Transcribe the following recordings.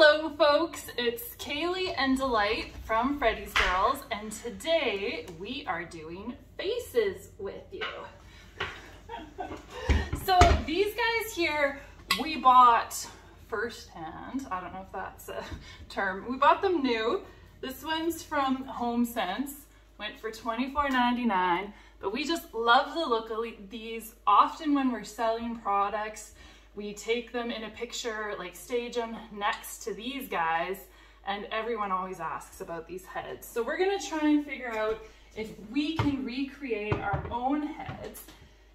Hello folks, it's Kaylee and Delight from Freddie's Girls and today we are doing faces with you. so these guys here we bought firsthand, I don't know if that's a term, we bought them new. This one's from HomeSense, went for $24.99, but we just love the look of these. Often when we're selling products, we take them in a picture, like stage them next to these guys, and everyone always asks about these heads. So we're gonna try and figure out if we can recreate our own heads.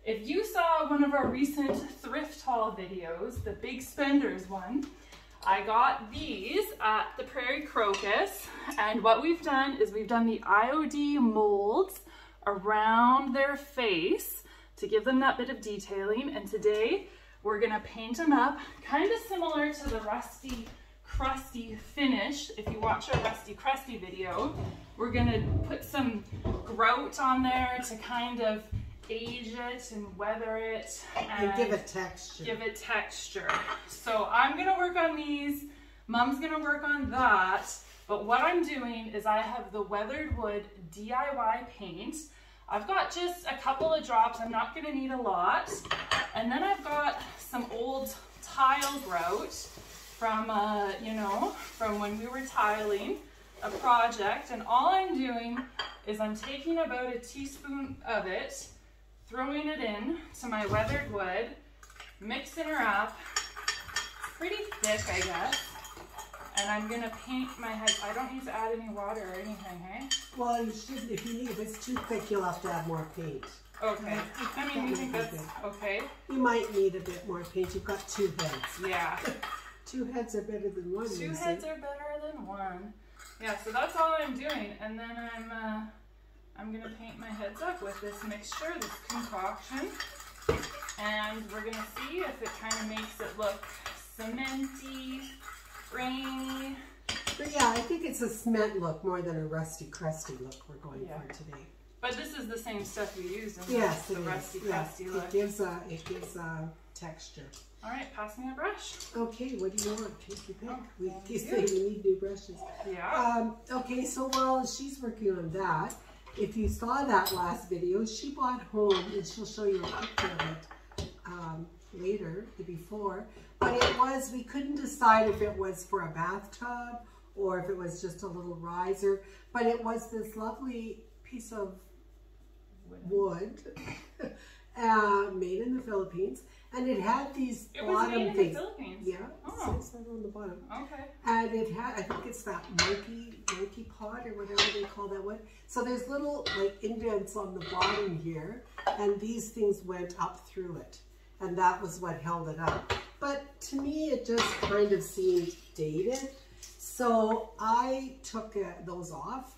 If you saw one of our recent thrift haul videos, the Big Spenders one, I got these at the Prairie Crocus, and what we've done is we've done the IOD molds around their face to give them that bit of detailing, and today we're gonna paint them up, kind of similar to the rusty, crusty finish. If you watch our rusty, crusty video, we're gonna put some grout on there to kind of age it and weather it. And, and give it texture. Give it texture. So I'm gonna work on these. Mom's gonna work on that. But what I'm doing is I have the Weathered Wood DIY paint. I've got just a couple of drops. I'm not gonna need a lot. And then I've got some old tile grout from, uh, you know, from when we were tiling a project. And all I'm doing is I'm taking about a teaspoon of it, throwing it in to my weathered wood, mixing her up. Pretty thick, I guess. And I'm gonna paint my head. I don't need to add any water or anything, hey? Well, you should, if you need, if it's too thick, you'll have to add more paint. Okay. I mean, you think that's okay? You might need a bit more paint. You've got two heads. Yeah. two heads are better than one. Two heads are better than one. Yeah, so that's all I'm doing. And then I'm, uh, I'm gonna paint my heads up with this mixture, this concoction. And we're gonna see if it kind of makes it look cementy, grainy. But yeah, I think it's a cement look more than a rusty, crusty look we're going yeah. for today. But this is the same stuff we used in yes, the, rusty, crusty look. It gives a, it gives a texture. All right, pass me a brush. Okay, what do you want? Take your pick. Oh, we, you say we need new brushes. Yeah. Um, okay, so while she's working on that, if you saw that last video, she bought home, and she'll show you a picture of it um, later, the before. But it was, we couldn't decide if it was for a bathtub or if it was just a little riser. But it was this lovely piece of wood, uh, made in the Philippines. And it had these it bottom was made things. In the Philippines. Yeah, oh. on the bottom. Okay. And it had, I think it's that monkey, monkey pot or whatever they call that one. So there's little like indents on the bottom here, and these things went up through it. And that was what held it up. But to me, it just kind of seemed dated. So I took uh, those off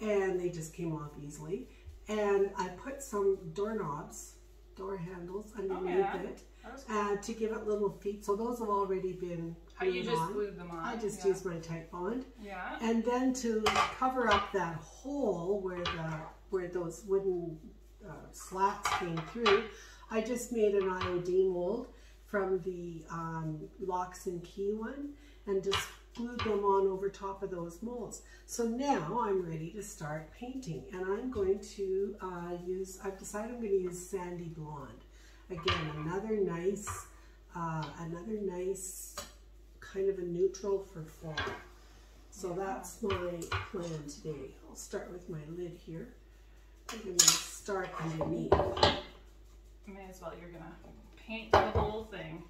and they just came off easily. And I put some doorknobs, door handles underneath oh, yeah. it uh, to give it little feet. So those have already been How you just on. glued them on. I just yeah. used my Titebond. Yeah. And then to cover up that hole where the where those wooden uh, slats came through, I just made an IOD mold from the um, locks and key one and just glued them on over top of those molds. So now I'm ready to start painting and I'm going to uh, use, I've decided I'm going to use Sandy Blonde. Again, another nice, uh, another nice kind of a neutral for fall. So that's my plan today. I'll start with my lid here. I'm going to start underneath. May as well, you're going to paint the whole thing.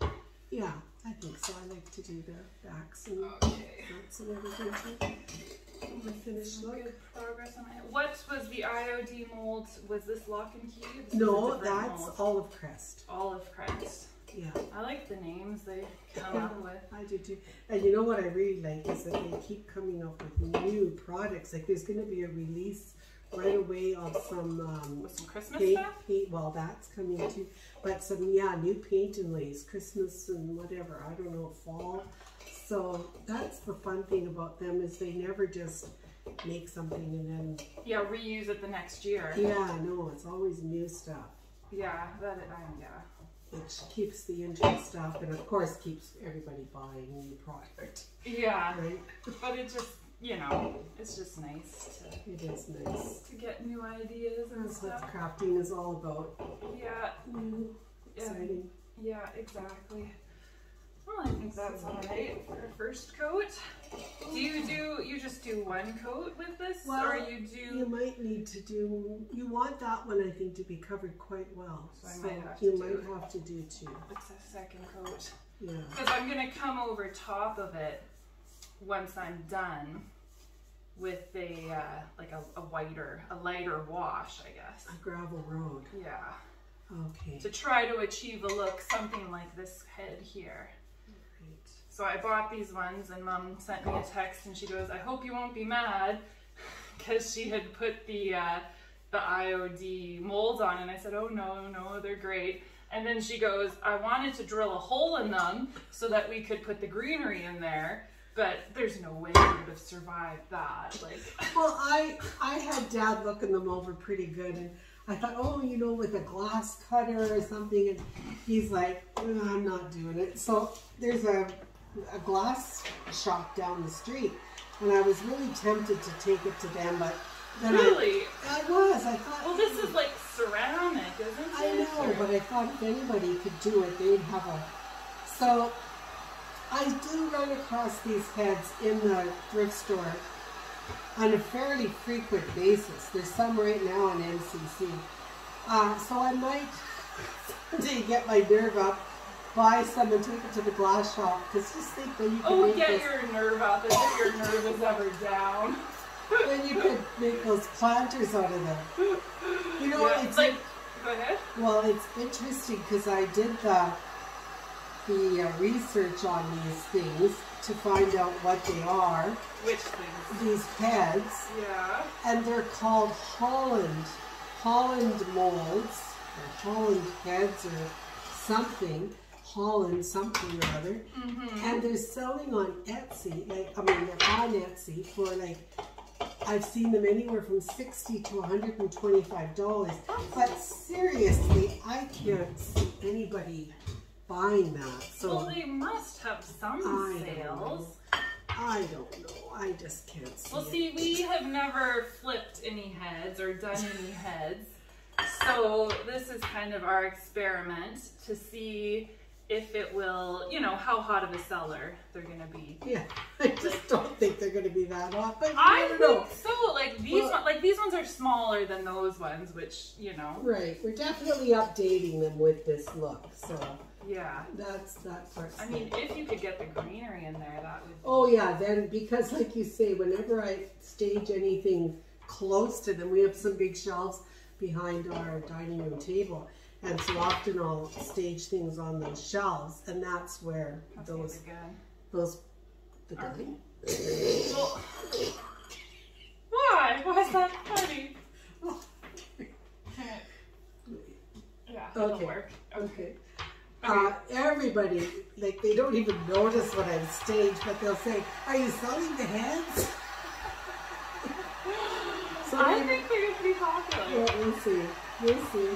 Yeah, I think so. I like to do the backs and okay. fronts and everything. The finished look. Good progress on it. What was the IOD mold? Was this lock and key? This no, that's mold. olive crest. Olive crest. Yeah. I like the names they come up with. I do too. And you know what I really like is that they keep coming up with new products. Like there's going to be a release right away of some um, With some Christmas paint, stuff. Paint, well, that's coming too. But some yeah, new paint and lace, Christmas and whatever. I don't know, fall. So that's the fun thing about them is they never just make something and then yeah reuse it the next year. Yeah, no, it's always new stuff. Yeah, that um, yeah. which keeps the interest up and of course keeps everybody buying new product, Yeah, right? but it just, you know, it's just nice to, It is nice. to get new ideas and That's what crafting is all about. Yeah, yeah, exciting. yeah, exactly. Well, I think that's all right for a first coat. Do you do, you just do one coat with this? or Well, you You do, you might need to do, you want that one I think to be covered quite well. So I So might have you to might do- have to do two, it's a second coat. yeah. Because I'm gonna come over top of it once I'm done with a uh, like a, a whiter, a lighter wash, I guess. A gravel road, Yeah, okay. to try to achieve a look something like this head here. Great. So I bought these ones, and Mom sent me a text, and she goes, "I hope you won't be mad," because she had put the uh, the IOD mold on, and I said, "Oh no, no, they're great." And then she goes, "I wanted to drill a hole in them so that we could put the greenery in there." But there's no way we would have survived that. Like, Well, I I had Dad looking them over pretty good, and I thought, oh, you know, with a glass cutter or something, and he's like, "Mm, I'm not doing it. So there's a a glass shop down the street, and I was really tempted to take it to them, but then really? I, I was. I thought, Well, this is like ceramic, isn't it? I know, but I thought if anybody could do it, they'd have a. So I do run across these heads in the thrift store on a fairly frequent basis. There's some right now on NCC. Uh, so I might someday get my nerve up, buy some and take it to the glass shop because just think that you can Oh, get this, your nerve up as if your nerve is ever down. then you could make those planters out of them. You know, Yeah, it's like, go ahead. Well, it's interesting because I did the the uh, research on these things to find out what they are. Which things? These heads, Yeah. and they're called Holland Holland molds or Holland heads or something. Holland something or other, and they're selling on Etsy. Like I mean, they're on Etsy for like I've seen them anywhere from sixty to one hundred and twenty-five dollars. But seriously, I can't see anybody buying that. So Well, they must have some I sales. I don't know. I just can't see Well, it. see, we have never flipped any heads or done any heads. So this is kind of our experiment to see if it will, you know, how hot of a seller they're gonna be. Yeah, I just don't think they're going to be that hot. But I never know. think so. Like these, Well- one, like these ones are smaller than those ones, which you know, Right, we're definitely updating them with this look. So yeah. that's that part. I mean, if you could get the greenery in there, that would. Oh yeah, then because like you say, whenever I stage anything close to them, we have some big shelves behind our dining room table. And so often I'll stage things on those shelves and that's where those again. those the dining Well, why? Why is that funny? Yeah, Okay. work. Okay. Okay. Uh, everybody, like they don't even notice what I've staged, but they'll say, "Are you selling the heads?" so I maybe, think they're going to be popular. yeah, we'll see. We'll see.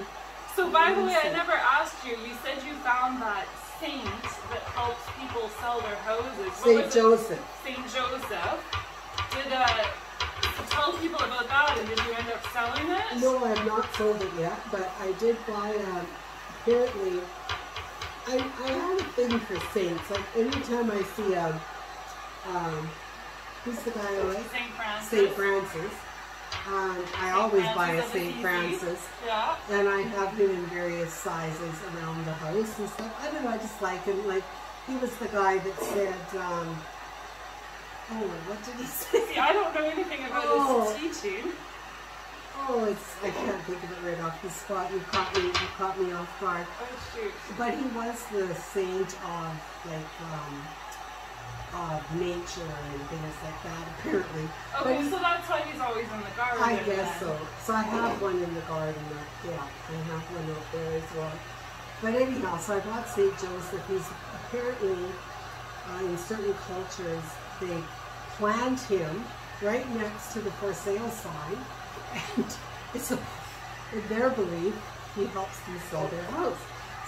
So, by the way, I never asked you. You said you found that saint that helps people sell their houses. What Saint was it? Joseph. Saint Joseph. Did uh, tell people about that, and did you end up selling it? No, I have not sold it yet, but I did buy. Um, apparently, I I have a thing for saints. Like anytime I see a, um, who's the guy I like? Saint Francis. Saint Francis. Um, I always buy a Saint Francis. Yeah. And I have him in various sizes around the house and stuff. I don't know, I just like him. Like, he was the guy that said, um, oh, what did he say? See, I don't know anything about Oh. his teaching. Oh, it's, I can't think of it right off the spot. You caught me, you caught me off guard. Oh shoot. But he was the saint of, like, um, of nature and things like that, apparently. Okay, he- so that's why he's always in the garden. I guess then. so. So I have one in the garden. uh, Yeah, I have one out there as well. But anyhow, so I bought St. Joseph. He's apparently, uh, in certain cultures, they plant him right next to the for sale sign. And it's a, in their belief, he helps them sell their house.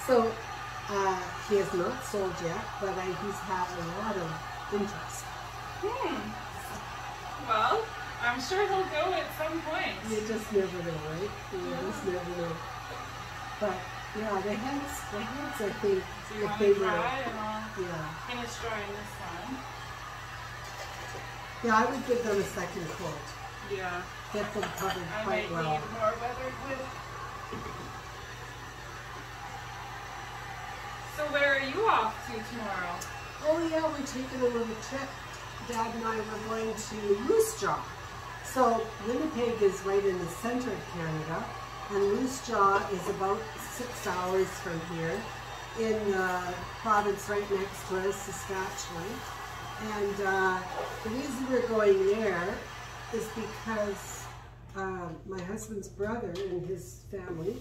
So Uh, he has not sold yet, but uh, he's had a lot of interest. Hmm. Well, I'm sure he'll go at some point. You just never know, right? You just never know. But yeah, the heads, the heads, I think, Do you if they to were, try? And I'll yeah, finish drying this one. yeah, I would give them a second coat. Yeah. Get them covered I quite might well. need more weathered wood. So where are you off to tomorrow? Oh yeah, we're taking a little trip. Dad and I were going to Moose Jaw. So Winnipeg is right in the center of Canada, and Moose Jaw is about six hours from here in the province right next to us, Saskatchewan. And uh, the reason we're going there is because um, my husband's brother and his family,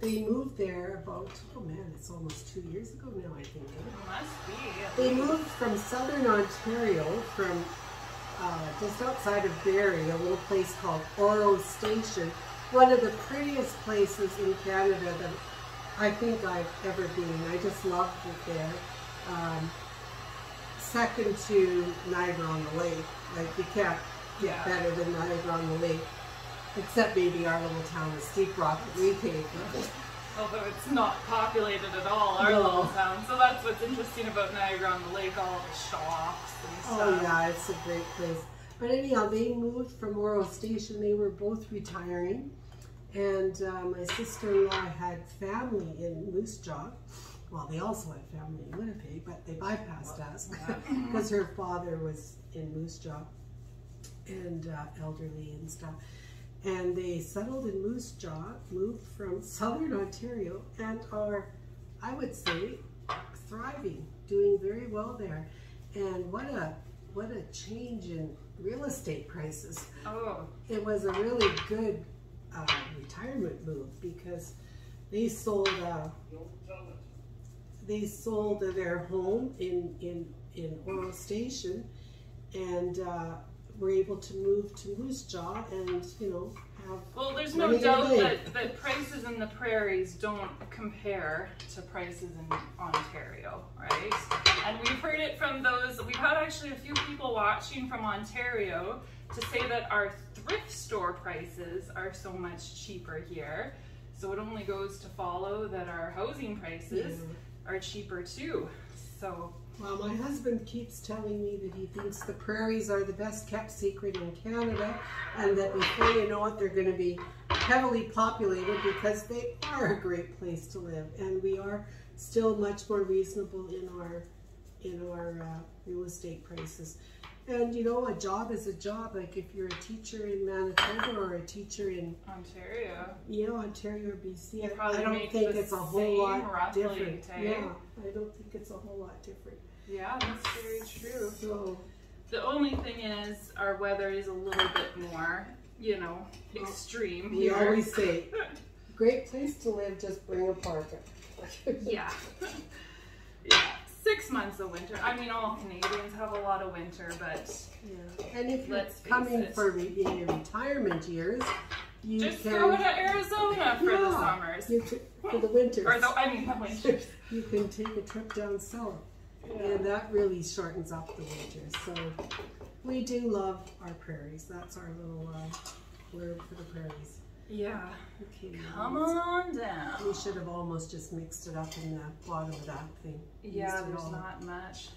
they moved there about, oh man, it's almost two years ago now, I think. It must be. They moved from southern Ontario, from uh, just outside of Barrie, a little place called Oro Station, one of the prettiest places in Canada that I think I've ever been. I just loved it there. Um, second to Niagara on the Lake. Like you can't Yeah. better than Niagara on the Lake, except maybe our little town of Steep Rock that we take. Although it's not populated at all, our No. little town. So that's what's interesting about Niagara on the Lake, all the shops and stuff. Oh yeah, it's a great place. But anyhow, they moved from Oro Station. They were both retiring, and uh, my sister-in-law had family in Moose Jaw. Well, they also had family in Winnipeg, but they bypassed us because her father was in Moose Jaw and uh, elderly and stuff. And they settled in Moose Jaw, moved from southern Ontario, and are, I would say, thriving, doing very well there. And what a what a change in real estate prices. Oh, It was a really good uh, retirement move because they sold uh, they sold their home in in in Oro Station and uh, were able to move to Moose Jaw and you know have well, there's no are you gonna doubt that, that prices in the prairies don't compare to prices in Ontario, right? And we've heard it from those, we've had actually a few people watching from Ontario to say that our thrift store prices are so much cheaper here. So it only goes to follow that our housing prices are cheaper too. So Well, my husband keeps telling me that he thinks the prairies are the best kept secret in Canada and that before you know it, they're going to be heavily populated because they are a great place to live and we are still much more reasonable in our in our uh, real estate prices. And you know, a job is a job. Like if you're a teacher in Manitoba or a teacher in Ontario, you know Ontario or BC, I, I don't think it's a whole lot different. Yeah, I don't think it's a whole lot different. Yeah, that's very true. So. The only thing is, our weather is a little bit more, you know, extreme We here. always say, great place to live, just bring a parka. yeah. yeah. Six months of winter. I mean, all Canadians have a lot of winter, but Yeah. And if you're Let's face coming it. for re- in your retirement years, you just can go to Arizona for the summers. can, for the winters. Or the, I mean, the winters. you can take a trip down south, and that really shortens up the winters. So we do love our prairies. That's our little uh, blurb for the prairies. Yeah. Okay. Come on down. We should have almost just mixed it up in the bottom of that thing. Yeah, there's all not much.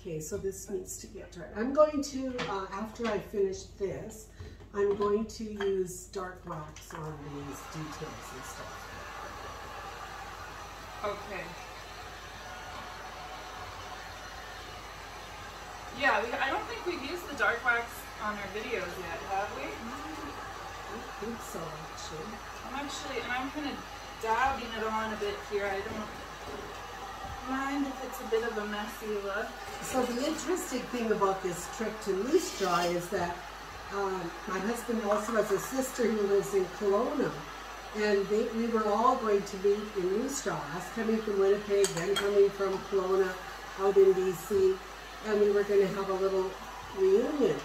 Okay, so this needs to get dry. I'm going to, uh, after I finish this, I'm going to use dark wax on these details and stuff. Okay. Yeah, we, I don't think we've used the dark wax on our videos yet, have we? I think so, actually. I'm actually, and I'm kind of dabbing it on a bit here. I don't mind if it's a bit of a messy look. So the interesting thing about this trip to Moose Jaw is that um, my husband also has a sister who lives in Kelowna. And they, we were all going to meet in Moose Jaw, us coming from Winnipeg, then coming from Kelowna out in BC. And we were going to have a little reunion.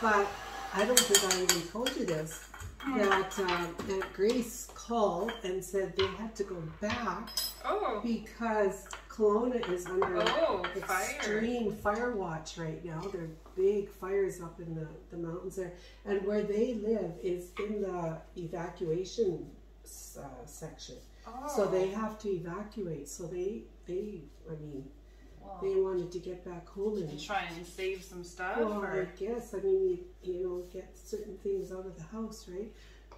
But I don't think I even told you this. that um, Aunt Grace called and said they had to go back Oh. because Kelowna is under Oh, fire. extreme fire watch right now. There are big fires up in the, the mountains there. And where they live is in the evacuation uh, section. Oh. So they have to evacuate. So they, they I mean, Well, they wanted to get back home and try and save some stuff. well, I guess, I mean, you, you know, get certain things out of the house, right?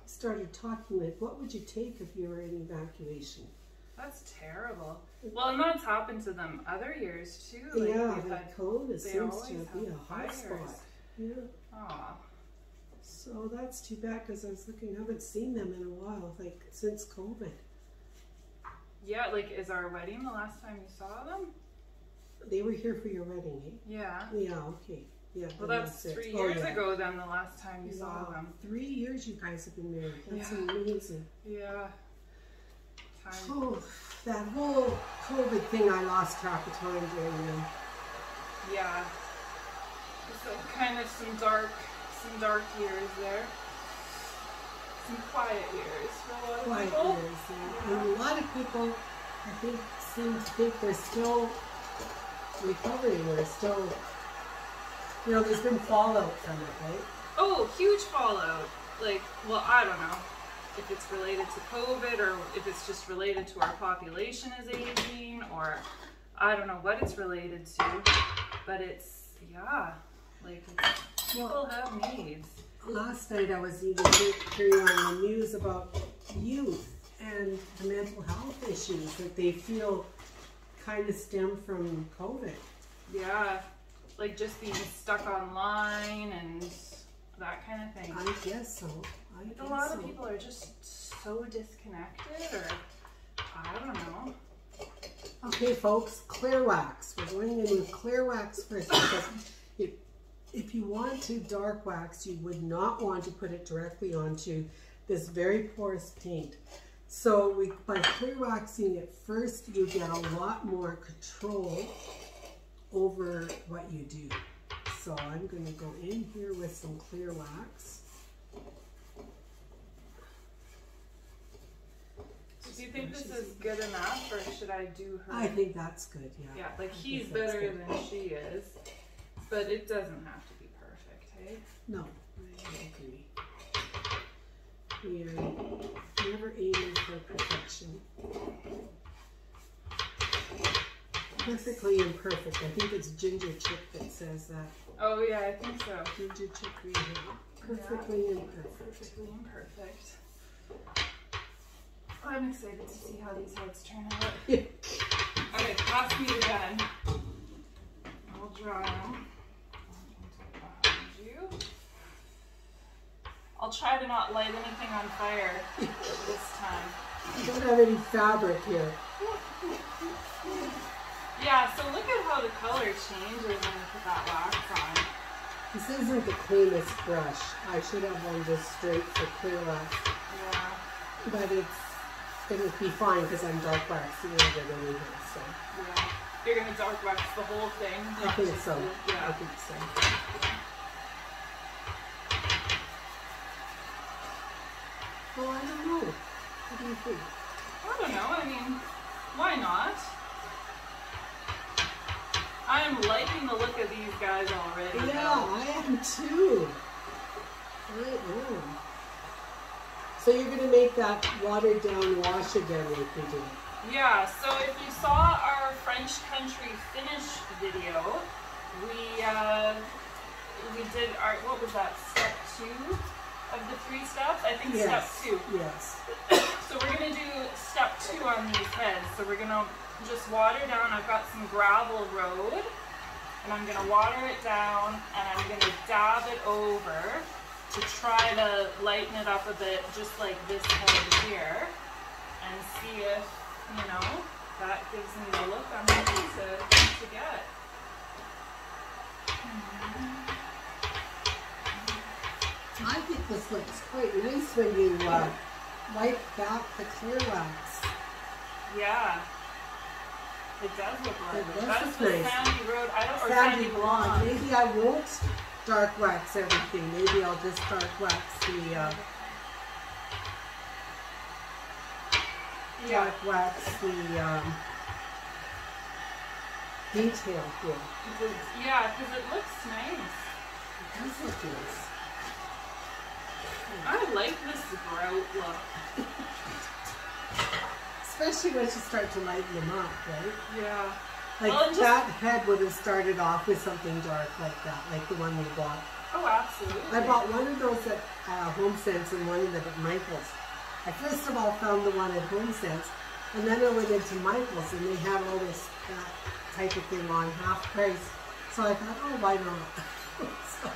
Started talking like, what would you take if you were in evacuation? That's terrible. Well, and that's happened to them other years too. Like yeah, they've had, Kelowna seems to be a hot spot. Yeah. Aw. So that's too bad because I was looking, I haven't seen them in a while, like since COVID. Yeah, like is our wedding the last time you saw them? They were here for your wedding, eh? Yeah. Yeah, okay. Yeah. Well, that's it. three Oh, years yeah. ago then the last time you saw them. Three years you guys have been married. That's Yeah. amazing. Yeah. Time. Oh, that whole COVID thing, I lost track of time during them. Yeah. So kind of some dark, some dark years there. Some quiet years for a lot of quiet people. years. Yeah. And a lot of people, I think, seem to think they're still recovering or still, you know, there's been fallout from it, right? Oh, huge fallout. Like, well, I don't know if it's related to COVID or if it's just related to our population is aging or I don't know what it's related to, but it's, yeah, like it's, people have needs. Last night I was even hearing on the news about youth and the mental health issues that they feel kind of stem from COVID. Yeah, like just being stuck online and that kind of thing. I guess so. I guess a lot so. of people are just so disconnected or I don't know. Okay, folks, clear wax. We're going in with clear wax first because if, if you want to dark wax, you would not want to put it directly onto this very porous paint. So we, by clear waxing it first, you get a lot more control over what you do. So I'm going to go in here with some clear wax. Do you think this is good enough or should I do her? I think that's good, yeah. Yeah, like I he's better good. than she is, but it doesn't have to be perfect, hey? No, I agree. We are never aiming for perfection. Perfectly imperfect. I think it's Ginger Chip that says that. Oh yeah, I think so. Ginger Chip Reader. Perfectly imperfect. Perfectly imperfect. I'm excited to see how these heads turn out. Okay, pass me the gun. I'll draw them. Behind you. I'll try to not light anything on fire this time. I don't have any fabric here. Yeah, so look at how the color changes when you put that wax on. This isn't the cleanest brush. I should have one just straight for clear wax. Yeah. But it's gonna be fine because I'm dark waxing anyway, so. Yeah. You're gonna dark wax the whole thing. I think so. the- I Yeah. think so. Well, I don't know. What do you think? I don't know. I mean, why not? I am liking the look of these guys already. Yeah, though. I am too. I am. So you're gonna make that watered down wash again like we did. Yeah, so if you saw our French country finish video, we uh, we did our what was that step two of the three steps? I think Yes. step two. Yes. So we're gonna do step two on these heads. So we're gonna just water down. I've got some gravel road, and I'm gonna water it down, and I'm gonna dab it over to try to lighten it up a bit, just like this head here, and see if you know that gives me the look I'm looking to to get. Hmm. I think this looks quite nice when you uh, wipe back the clear wax. Yeah. It does look like it. That's the nice. sandy road. I don't, sandy, sandy blonde. blonde. Maybe I won't dark wax everything. Maybe I'll just dark wax the uh, yeah. dark wax the um, detail here. Yeah, because it looks nice. It does look nice. I like this grout look. Especially once you start to lighten them up, right? Yeah. Like Well, just- that head would have started off with something dark like that, like the one we bought. Oh, absolutely. I bought one of those at uh, Home Sense and one of them at Michael's. I first of all found the one at Home Sense, and then I went into Michael's and they had all this that type of thing on half price. So I thought, oh, why not? so.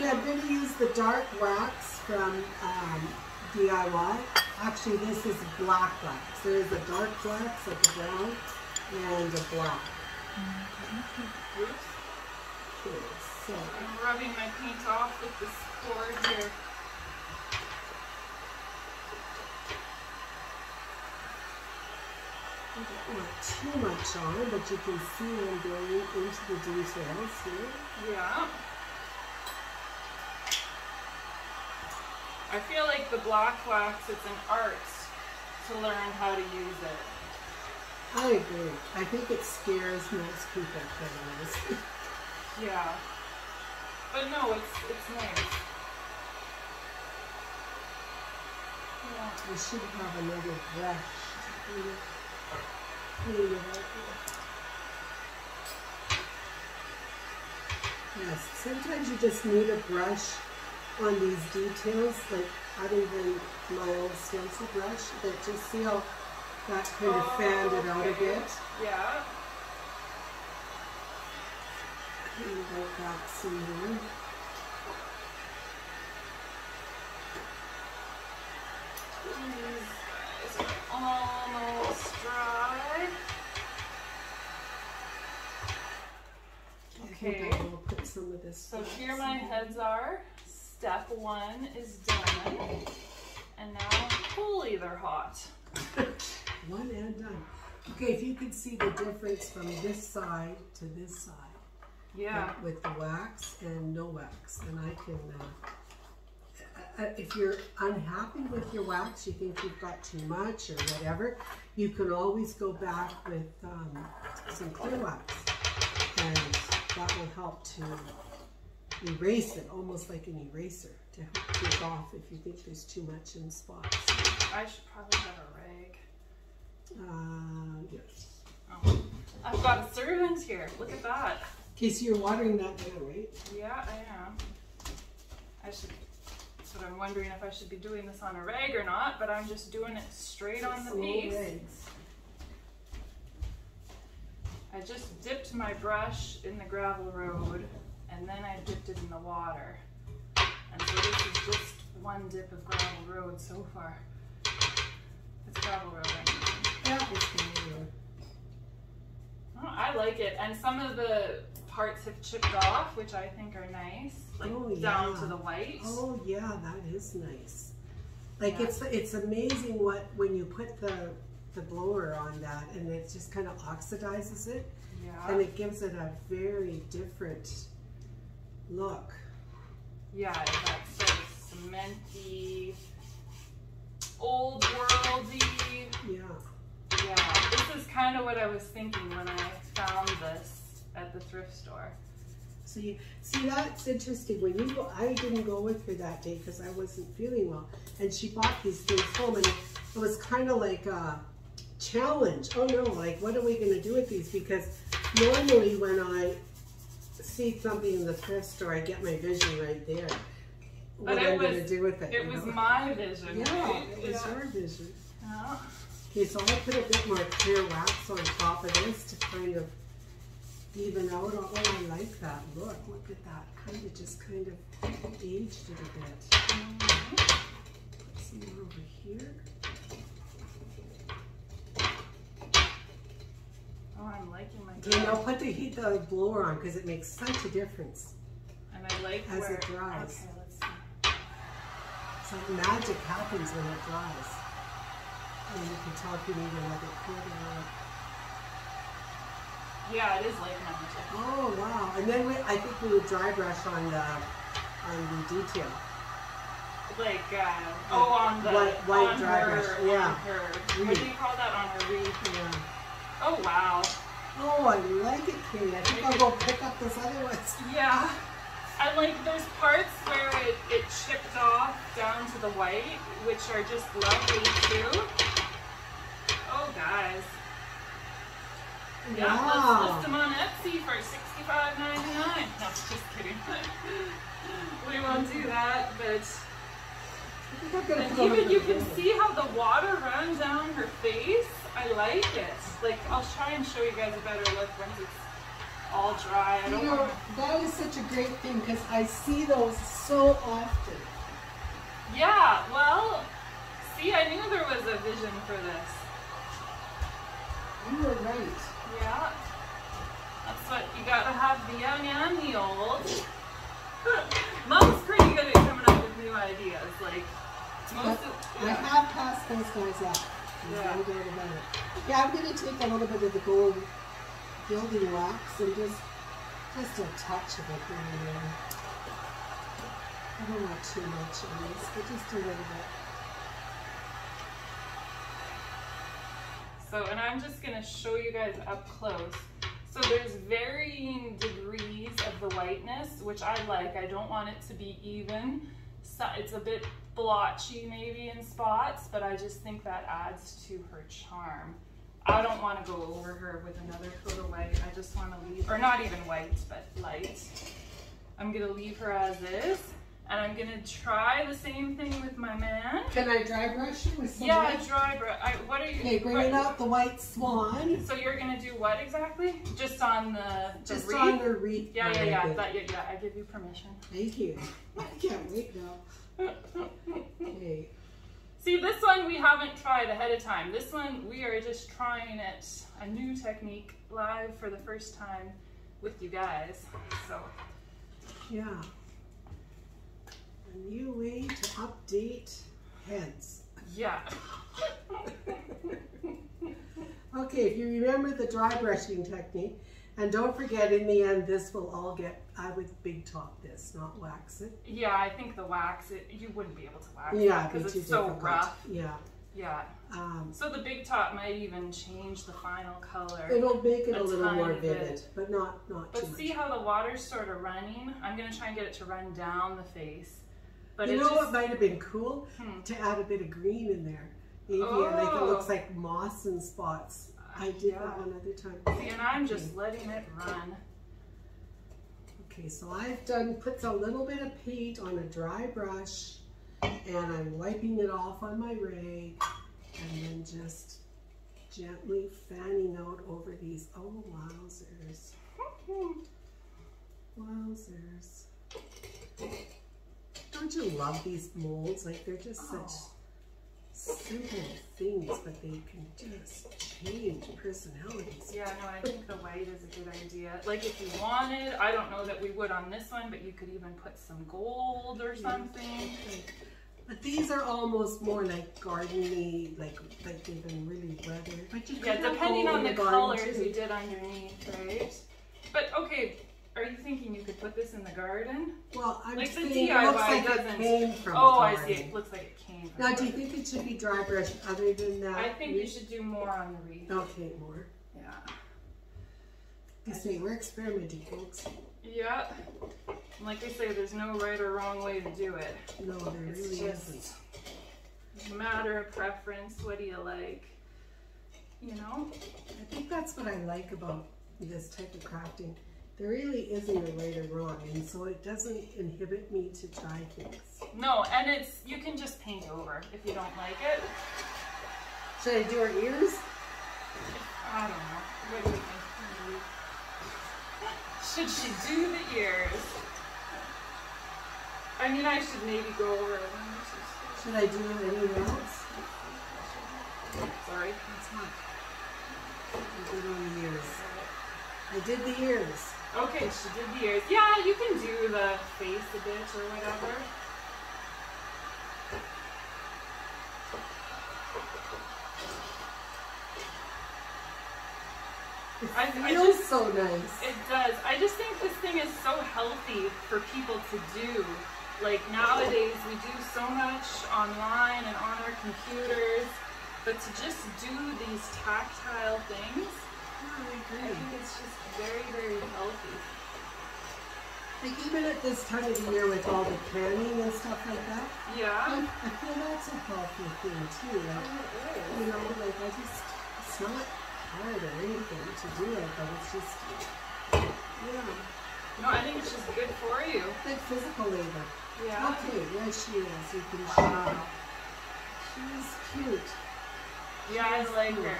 Yeah, I'm going to use the dark wax from um, DIY. Actually, this is black wax. There is a dark wax, like a brown, and a black. Okay, so. I'm rubbing my paint off with this cord here. I don't want too much on, but you can see I'm going into the details here. Yeah. I feel like the black wax, it's an art to learn how to use it. I agree. I think it scares most people anyways. Yeah. But no, it's it's nice. Yeah. I should have another brush clean it, clean it out here. Yes, sometimes you just need a brush on these details, like other than my old stencil brush, that just see how that kind of fanned it out a bit. Yeah. Clean out that some here. These guys are almost dry. I think Okay. I will put some of this. So here my heads are. Step one is done. And now, holy, they're hot. One and done. Okay, if you can see the difference from this side to this side. Yeah. With the wax and no wax. And I can, uh, uh, if you're unhappy with your wax, you think you've got too much or whatever, you can always go back with um, some clear wax. And that will help to erase it, almost like an eraser, to help take off if you think there's too much in spots. I should probably have a rag. Uh, yes. Oh. I've got a servant here. Look at that. Okay, so you're watering that now, right? Yeah, I am. I should. What I'm wondering if I should be doing this on a rag or not, but I'm just doing it straight on the piece. rags. I just dipped my brush in the gravel road and then I dipped it in the water. And so this is just one dip of gravel road so far. It's gravel road. I. Yeah, it's Oh, I like it. And some of the parts have chipped off, which I think are nice. Like Oh, down yeah. to the white. Oh yeah, that is nice. Like Yeah. it's it's amazing what when you put the the blower on that and it just kind of oxidizes it Yeah. and it gives it a very different look. Yeah, that sort of cementy, old worldy. Yeah. Yeah, this is kind of what I was thinking when I found this at the thrift store. So you see that's interesting. When you go, I didn't go with her that day because I wasn't feeling well, and she bought these things home, and it was kind of like a challenge. Oh no, like what are we going to do with these? Because normally when I see something in the thrift store, I get my vision right there. What But it I'm going to do with it? It was know? my vision. yeah, right? it was yeah. your vision. Yeah. Okay, so I'll put a bit more clear wax on top of this to kind of even out. Oh, I like that look. Look at that. Kind of just kind of aged it a bit. Mhm. Put some more over here. Oh, I'm liking my Okay, now put the heat the blower on because it makes such a difference. And I like As where it dries. Okay, let's see. It's like magic happens when it dries. And you can tell if you need to let it cool down. Yeah, it is like magic. Oh wow! And then we, I think we would dry brush on the on the detail. like uh, oh on the White- white on dry her, brush, on yeah. her what do you call that on her reed? Yeah. Oh wow. Oh, I like it, Katie. I think I'll go pick up this other one. Yeah. And like there's parts where it, it chipped off down to the white, which are just lovely too. Oh guys. Yeah, let's list them on Etsy for $65.99. No, just kidding. we won't do that, but I think I'm gonna and even you can see how the water ran down her face. I like it. Like I'll try and show you guys a better look once it's all dry. I You don't know, want that is such a great thing because I see those so often. Yeah, well, see, I knew there was a vision for this. You were right. Yeah. That's what you gotta have the young and the old. Mom's pretty good at coming up with new ideas. Like, most of, I have passed those guys up. There's Yeah. no doubt about it. Yeah, I'm gonna take a little bit of the gold gilding wax and just just a touch of it here there. I don't want too much on this, but just a little bit. So, and I'm just gonna show you guys up close. So there's varying degrees of the whiteness, which I like. I don't want it to be even. So it's a bit blotchy maybe in spots, but I just think that adds to her charm. I don't want to go over her with another coat of white. I just want to leave, or not even white, but light. I'm gonna leave her as is, and I'm gonna try the same thing with my man. Can I dry brush you with some Yeah, white? dry brush. I, what are you? Okay, bringing out the white swan. So you're gonna do what exactly? Just on the, the Just wreath? on the wreath. Yeah, yeah, yeah. That, yeah, yeah. I give you permission. Thank you. I can't wait now. Okay. See, this one we haven't tried ahead of time. This one we are just trying it, a new technique live for the first time with you guys. So Yeah. A new way to update heads. yeah. Okay, if you remember the dry brushing technique, and don't forget in the end this will all get, I would big top this, not wax it. Yeah, I think the wax, it, you wouldn't be able to wax Yeah, it because it's so difficult. rough. Yeah. Yeah. Um, So the big top might even change the final color. it'll make it a, A little more tiny bit. vivid, but not not too But much. see how the water's sort of running? I'm gonna try and get it to run down the face. But you know just, what might have been cool? Hmm. To add a bit of green in there. Maybe like it Oh. looks like moss and spots. I did that one other time. See, and I'm just letting it run. Okay, so I've done, put a little bit of paint on a dry brush and I'm wiping it off on my rag and then just gently fanning out over these, oh wowzers, wowzers. Don't you love these molds? Like they're just such Oh. Simple things, but they can just change personalities. Yeah, no, I think the white is a good idea. Like if you wanted, I don't know that we would on this one, but you could even put some gold or hmm, something. But these are almost more like gardeny, like like they've been really weathered. But you Yeah, depending on the colors too. you did underneath, right? But okay, are you thinking you could put this in the garden? Well, I'm Like the saying it looks DIY like doesn't- it came from Oh, I see. It looks like it came Now, do you think it should be dry brush other than that? I think you should do more on the wreath. Okay, more. Yeah. You say we're experimenting, folks. Yeah. Like I say, there's no right or wrong way to do it. No, there It's really isn't. a matter of preference. What do you like? You know? I think that's what I like about this type of crafting. There really isn't a right or wrong, and so it doesn't inhibit me to try things. No, and it's you can just paint over if you don't like it. Should I do our ears? I don't know. What do you think? Should she do the ears? I mean, I should maybe go over it. Should I do anything else? Sorry. That's fine. I did on the ears. I did the ears. Okay, she did the ears. Yeah, you can do the face a bit or whatever. It I- I feels just- so nice. It does. I just think this thing is so healthy for people to do. like nowadays we do so much online and on our computers, but to just do these tactile things, I think it's just very, very healthy. Like even at this time of the year with all the canning and stuff like that, Yeah. I, I feel that's a healthy thing too. Like, oh, you know, like I just, it's not hard or anything to do it, but it's just, yeah, No, I think it's just good for you. like physical labor. Yeah. Okay, there she is. You can show. She's cute. Yeah, I like her.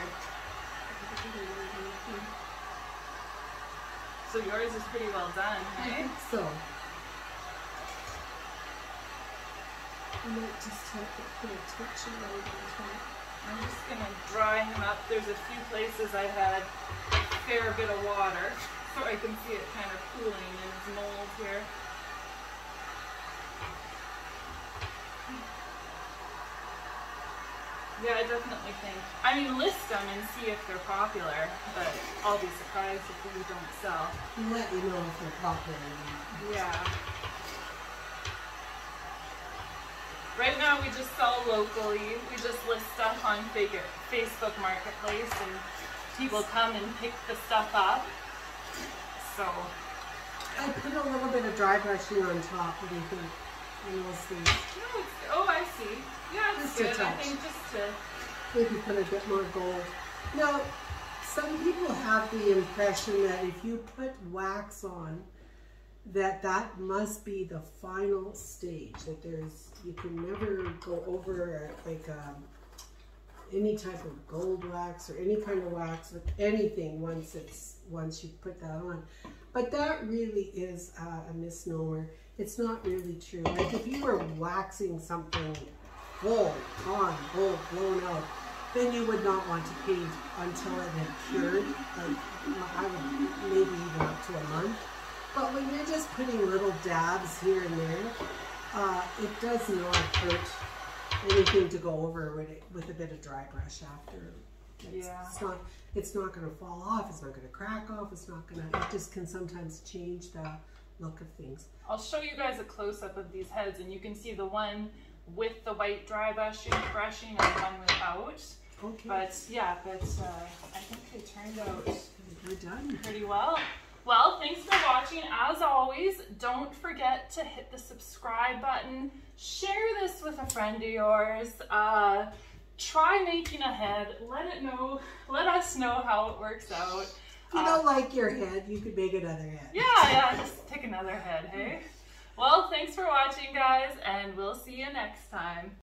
So yours is pretty well done, right? I think so. I might just have to put a touch of light on top. I'm just gonna dry him up. There's a few places I had a fair bit of water, so I can see it kind of cooling in his mold here. Yeah, I definitely think. I mean, list them and see if they're popular, but I'll be surprised if we don't sell. Let you know if they're popular. or not. Yeah. Right now we just sell locally. We just list stuff on Facebook Marketplace and people come and pick the stuff up. So, I put a little bit of dry brushing on top. What do you think? And we'll see. no, oh, I see. Yeah, it's Just a good. I touch. think just to, Maybe put a bit more gold. Now, some people have the impression that if you put wax on, that that must be the final stage. That there's you can never go over like um, any type of gold wax or any kind of wax with anything once it's once you put that on. But that really is uh, a misnomer. It's not really true. Like if you were waxing something full on, gold blown out, then you would not want to paint until it had cured. Like I would maybe even up to a month. But when you're just putting little dabs here and there, uh, it does not hurt anything to go over with it with a bit of dry brush after. It's, Yeah. it's not it's not going to fall off. It's not going to crack off. It's not going to. It just can sometimes change the look of things. I'll show you guys a close up of these heads and you can see the one with the white dry brushing, brushing and the one without. Okay, But yeah, but uh, I think they turned out we're done. pretty well. Well, thanks for watching. As always, don't forget to hit the subscribe button. Share this with a friend of yours. Uh, try making a head. Let it know. Let us know how it works out. You Uh, don't like your head, you could make another head. yeah, yeah. Just pick another head. Hey. Well, thanks for watching, guys, and we'll see you next time.